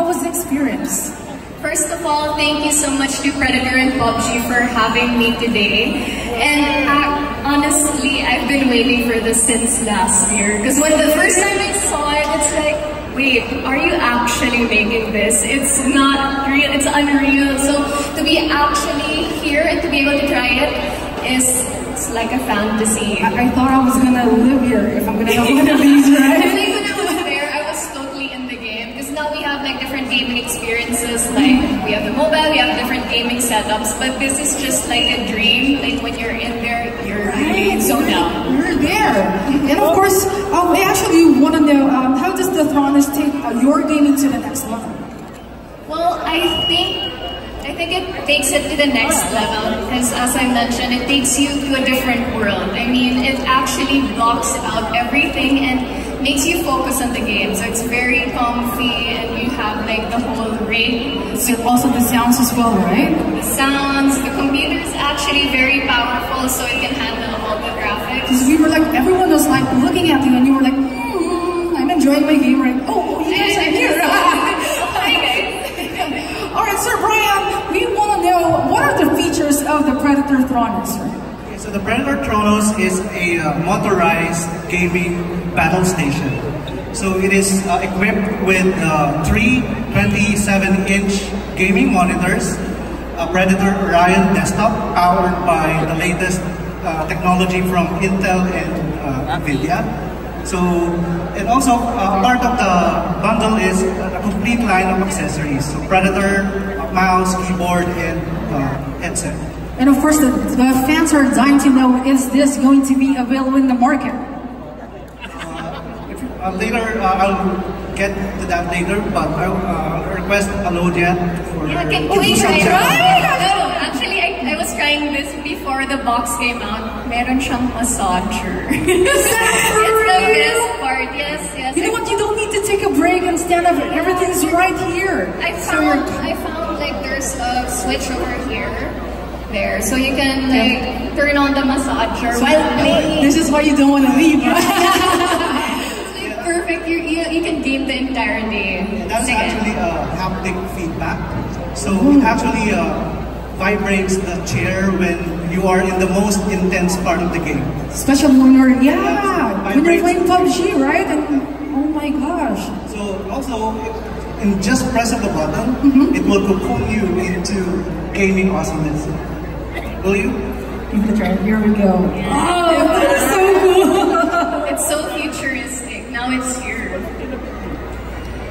How was the experience? First of all, thank you so much to Predator and PUBG for having me today. And uh, honestly, I've been waiting for this since last year. Because when the first time I saw it, it's like, wait, are you actually making this? It's not real, it's unreal. So to be actually here and to be able to try it is it's like a fantasy. I, I thought I was gonna live here if I'm gonna have one of these, right? Really, when I was there, I was totally in the game. Because now we have like different gaming experiences. Like we have the mobile, we have different gaming setups. But this is just like a dream. Like when you're in there, you're really zoned out. You're there. And of course, um, I actually want to know, um, how does the Thronos take uh, your gaming to the next level? Well, I think I think it takes it to the next level because as I mentioned, it takes you to a different world. I mean, it actually blocks out everything and makes you focus on the game. So it's very comfy and you have like the whole rig. So also the sounds as well, right? The sounds, the computer is actually very powerful so it can handle all the graphics. Because we were like, everyone was like looking at you and you were like, hmm, I'm enjoying my game right Oh, you guys are here. Hi guys. All right, Sir Brian, we want to know what are the features of the Predator Thronos, right? Okay, so the Predator Thronos is a uh, motorized gaming battle station. So it is uh, equipped with uh, three 27-inch gaming monitors, a Predator Orion desktop powered by the latest uh, technology from Intel and uh, NVIDIA. So, and also uh, part of the bundle is a complete line of accessories. So Predator, mouse, keyboard, and uh, headset. And of course, the, the fans are dying to know, is this going to be available in the market? If you, uh, later, uh, I'll get to that later, but I'll uh, request Alodia for Yeah, her can, give can we some try shout-out. No, actually, I, I was trying this before the box came out. Meron siyang massager. it's the best part. Yes, yes. You know what? You don't need to take a break and stand up. Everything's right here. I found you're- I found like there's a switch over here. There, so you can like turn on the massager while playing. This is why you don't want to leave. right? Like, perfect. You, you you can game the. That's Sige. actually a haptic feedback. So it actually uh, vibrates the chair when you are in the most intense part of the game. Especially when you're, yeah, when you're Vibrates. playing PUBG, right? And oh my gosh. So also, in just press of the button, Mm-hmm. it will cocoon you into gaming awesomeness. Will you? Give it a try. Here we go. Oh, that is so cool. It's so futuristic. Now it's here.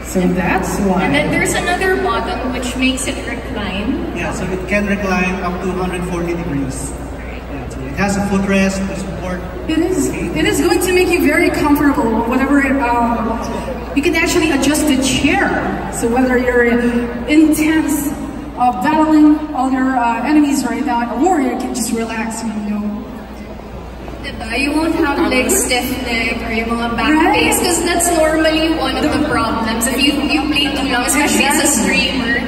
So that's why. And then there's another button which makes it recline. Yeah, so it can recline up to 140 degrees. Yeah, so it has a footrest to support. It is. It is going to make you very comfortable. Whatever. It, um, you can actually adjust the chair. So whether you're intense, uh, battling all your uh, enemies right now, a warrior can just relax. You know. Diba? You won't have like stiff neck or yung mga back Right. pains because that's normally one of the problems. If you, you play too long, especially as a streamer,